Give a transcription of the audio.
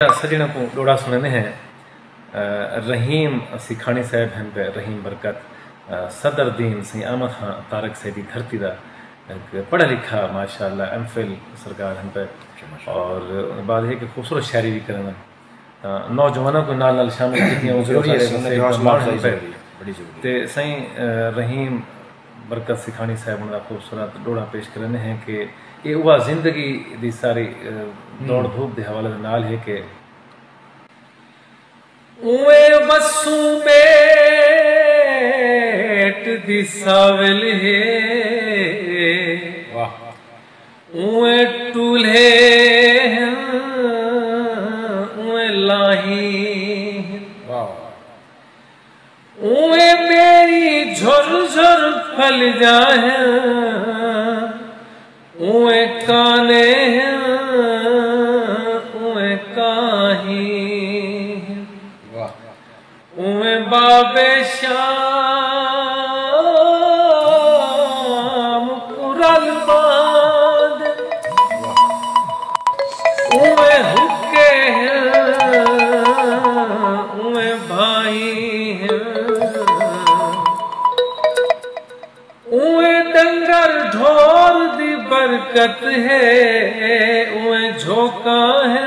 سجنوں ڈوڑا سننے ہیں۔ رحیم سکھانی صاحب ہیں پہ رحیم برکت۔ صدر دین سی احمد خان طارق سیدی دھرتی دا پڑھا لکھا ماشاءاللہ ایم فل سرکار ہیں پہ اور بعد ہے کہ خوبصورت شاعری بھی کرنا نوجوانوں کو نال نال شامل کیتی ہیں۔ ضروری ہے تے رحیم برکت سکھانی صاحب کا خوبصورت ڈوڑا پیش کرنے ہیں کہ یہ وہ زندگی دی ساری دوڑ دھوپ دے حوالے نال ہے کہ اوے بسو بیٹ دی ساول ہے۔ اوے ٹولے اوے لاہی اوے جھر جھر پھل جائیں اوے کانے ہیں اوے کاہی اوے باب شام قرآن باد اوے حکے ہیں اوے بھائی ہیں۔ اوے ڈنگر ڈھور دی برکت ہے اوے جھوکا ہے